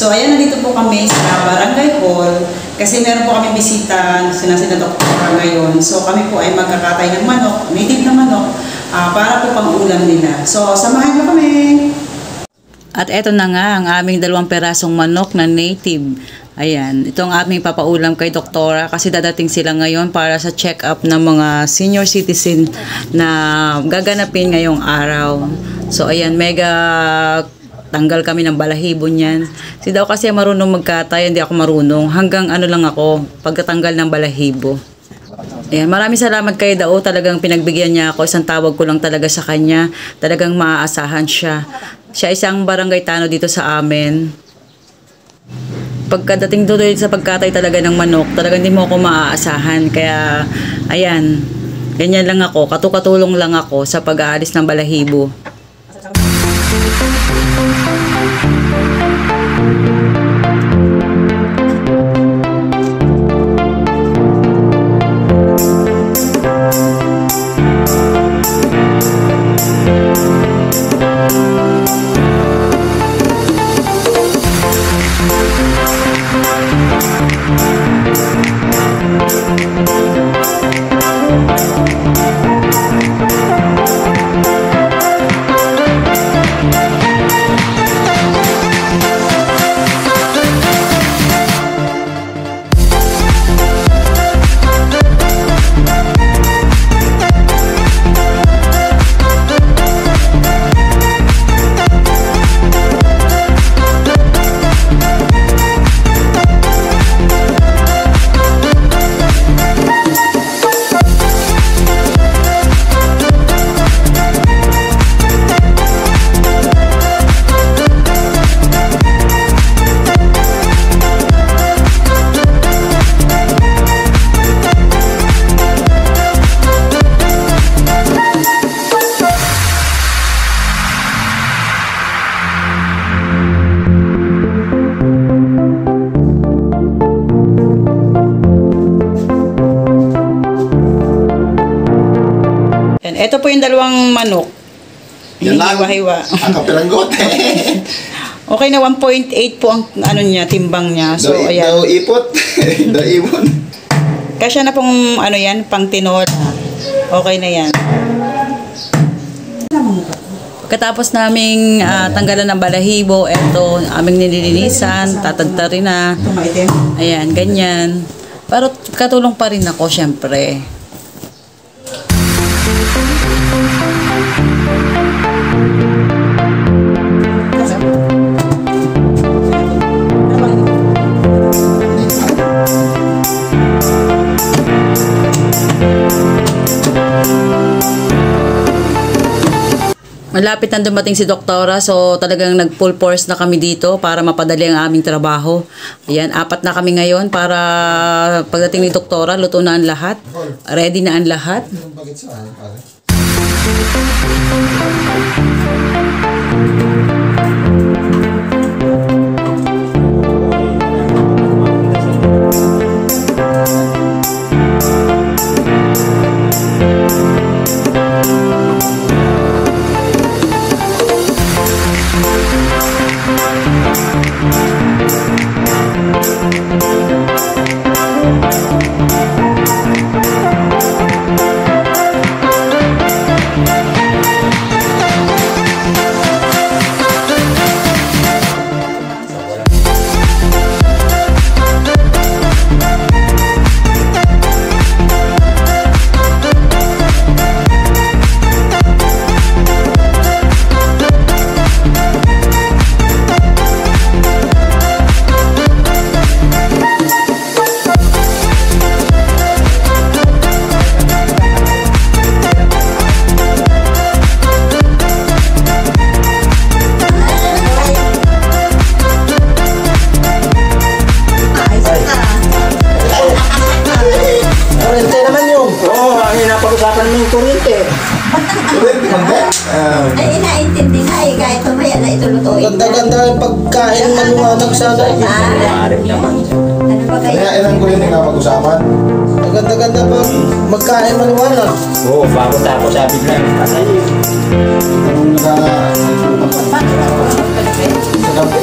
So ayan, nandito po kami sa Barangay Hall kasi meron po kami bisita sinasina doktora ngayon. So kami po ay magkakatay ng manok, native na manok, ah, para po pang ulam nila. So samahan niyo kami! At eto na nga ang aming dalawang perasong manok na native. Ayan, ito ang aming papaulam kay doktora kasi dadating sila ngayon para sa check-up ng mga senior citizen na gaganapin ngayong araw. So ayan, mega tanggal kami ng balahibo niyan. Si daw kasi marunong magkatay, hindi ako marunong. Hanggang ano lang ako, pagkatanggal ng balahibo. Ayan, maraming salamat kay Dao. Talagang pinagbigyan niya ako. Isang tawag ko lang talaga sa kanya. Talagang maaasahan siya. Siya isang barangay tano dito sa amin. Pagkadating doon sa pagkatay talaga ng manok, talagang hindi mo ako maaasahan. Kaya, ayan, ganyan lang ako. Katukatulong lang ako sa pag-aalis ng balahibo. Yan. Ito po yung dalawang manok. Yan lang. Hiwa-hiwa. Ang kapilanggot. Okay na 1.8 po ang ano niya, timbang niya. So, daw, ayan. daw ipot. daw ibon. Kasya na pong ano yan, pang tinola. Okay na yan. Pagkatapos naming ah, tanggalan ng balahibo, eto, aming nililinisan, tatagtarin na. Ayan, ganyan. Pero katulong pa rin ako, syempre. Malapit na dumating si Doktora, so talagang nag full force na kami dito para mapadali ang aming trabaho. Ayan, apat na kami ngayon para pagdating ni Doktora, luto na ang lahat. Ready na ang lahat. Kurente Ay, inaintindi na eh, kahit mamaya na ito lutuin na. Ganda-ganda yung pagkain maliwanag sana. Ah, Maaari naman. ano ba kayo? Kaya ilang kulit nga pag-usapan. Ganda-ganda pag magkain maliwanag. Oo, bago tapos sabi lang, patay. Anong naka... Sa gabi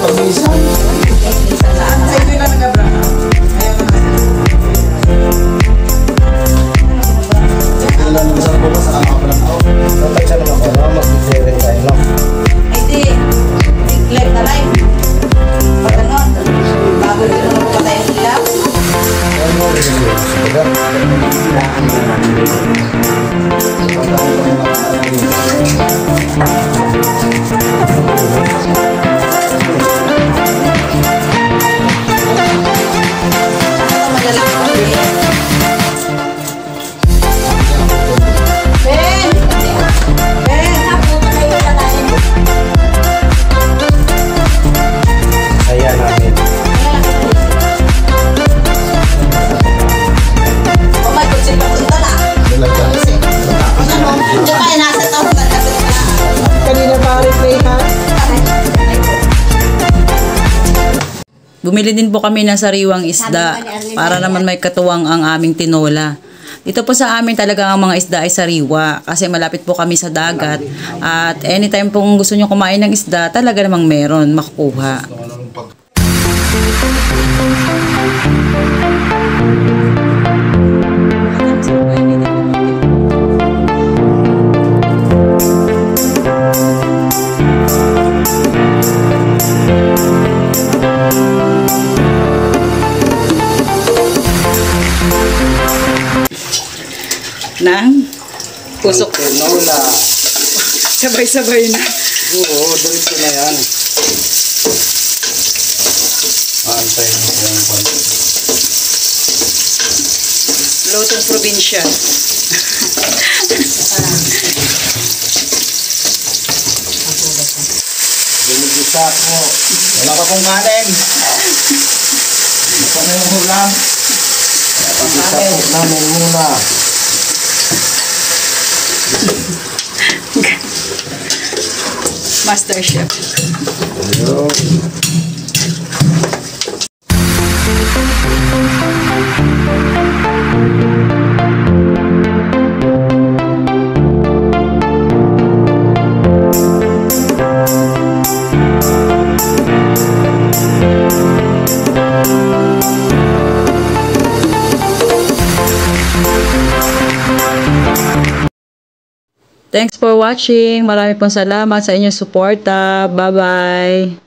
bumili din po kami ng sariwang isda para naman may katuwang ang aming tinola. Dito po sa amin talaga ang mga isda ay sariwa kasi malapit po kami sa dagat at anytime pong gusto nyo kumain ng isda talaga namang meron makukuha. Pusok Tinola. sabay-sabay na. Oo, diretso na yan. Antay mo yan. Lutong probinsya. Binigisa po. Wala pa pong kanin. Ito na yung hulam. Pagkisa po namin muna. mastership. Yo. Thanks for watching. Marami pong salamat sa inyong suporta. Bye-bye.